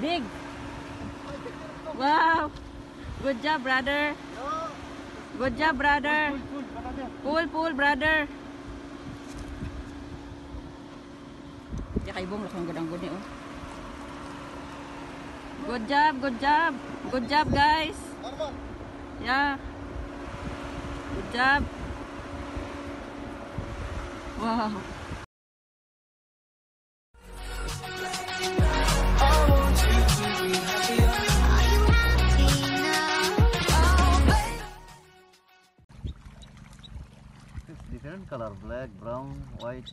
Big. Wow. Good job, brother. Good job, brother. Pull, pull, brother. Ya kay Bong lakang gadang guni oh. Good job, good job. Good job, guys. Yeah. Good job. Wow. Color, black, brown, white.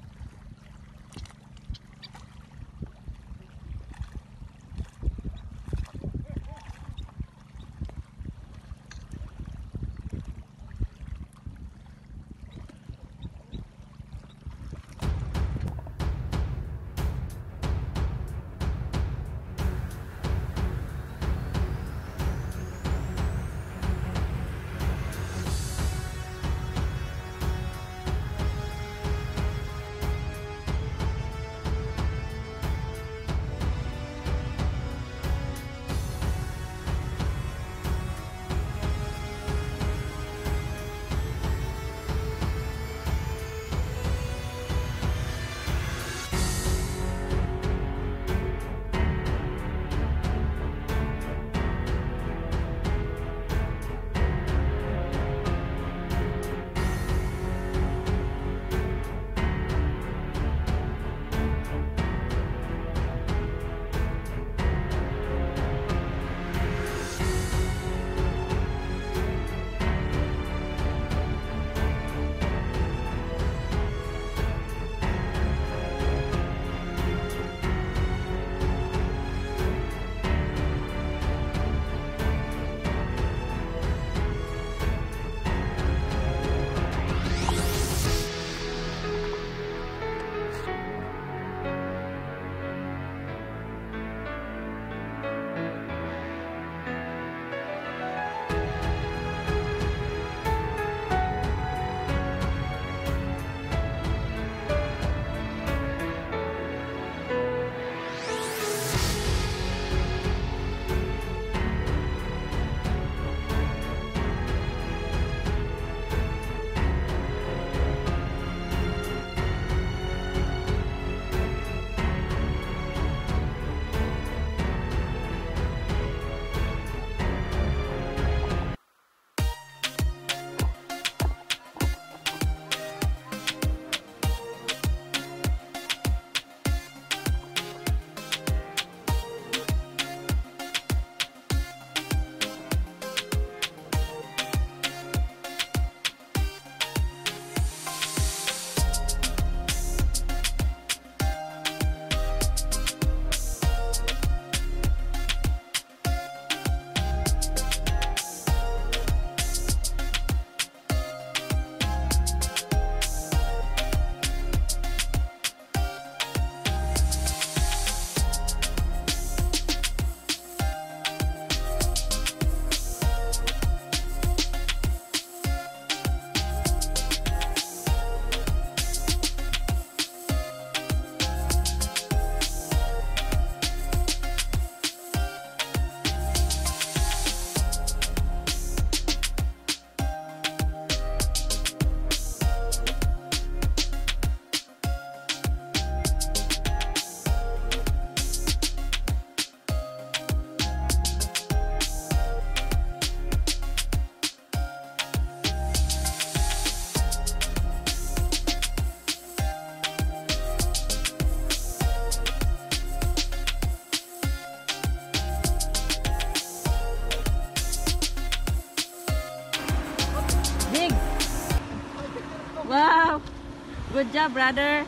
Good job, brother.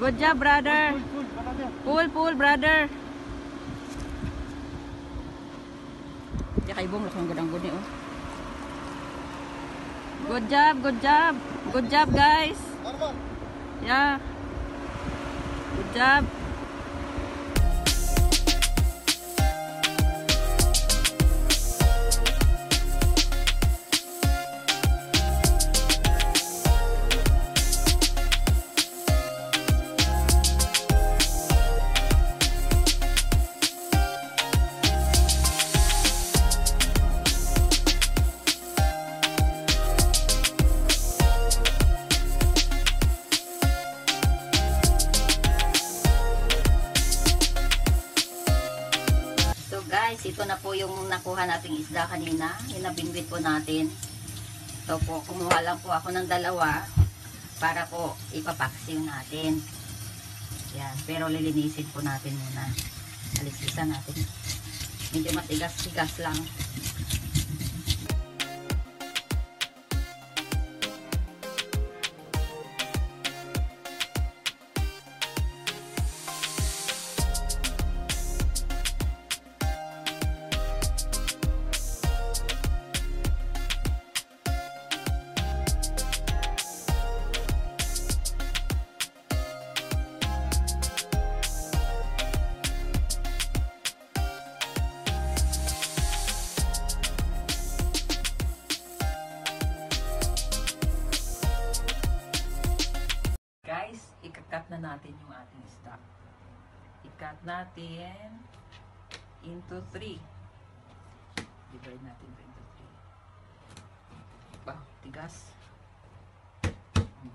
Good job, brother. Pull, pull, brother. Ya kay Bong lakang gadang guni oh. Good job, good job. Good job, guys. Yeah. Good job. Ito na po yung nakuha nating isda kanina. Yung nabingwit po natin. Ito po, kumuha lang po ako ng dalawa para po ipapaksiw natin. Yan, pero lilinisin po natin muna. Alisisan natin. Medyo matigas-tigas lang. Natin yung ating isda. Ikat natin into 3. Divide natin ito into 3. Ba, tigas. Hmm.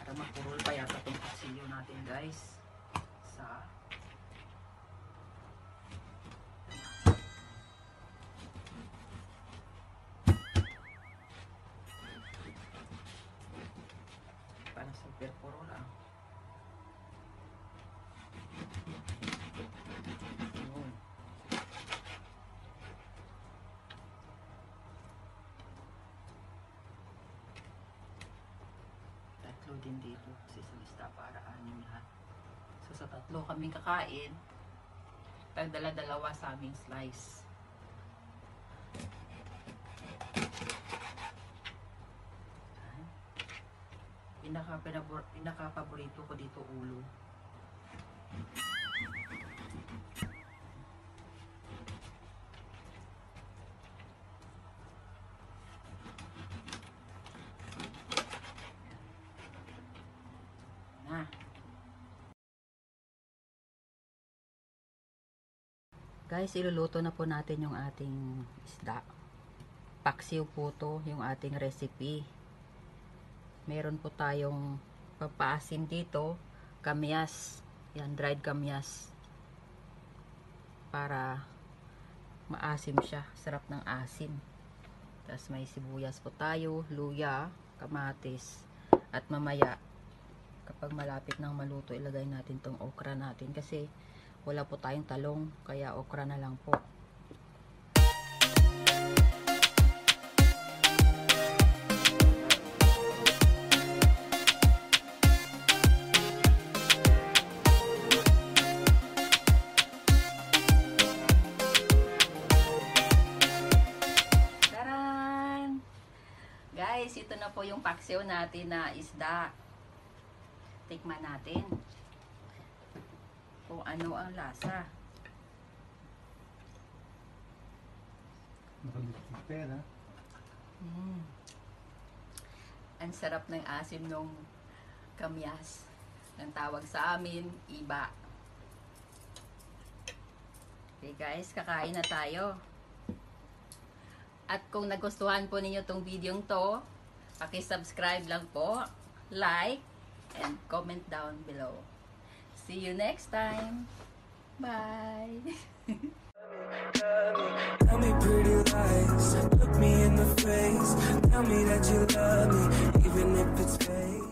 Para makurol pa yata itong pasilyo natin guys. Sa super puro. Yun. Tatlo din dito si Salista para anim lahat. So sa tatlo kami kakain, tagdala-dalawa sa aming slice. Pinaka, ko dito ulo. Na. Guys, iluluto na po natin yung ating isda. Paksiw po to, yung ating recipe meron po tayong papaasim dito kamyas. Yan dried kamyas. Para maasim siya. Sarap ng asim. Tapos may sibuyas po tayo luya, kamatis at mamaya kapag malapit ng maluto ilagay natin tong okra natin. Kasi wala po tayong talong kaya okra na lang po Guys, ito na po yung paksiw natin na isda. Tikman natin. Kung ano ang lasa. Yan ha. Mm. Ang sarap ng asim nung kamyas. Ang tawag sa amin, iba. Okay guys, kakain na tayo. At kung nagustuhan po ninyo tong video to, paki-subscribe lang po, like, and comment down below. See you next time. Bye! Tell me pretty lies, look me in the face. Tell me that you love me, even if it's fake.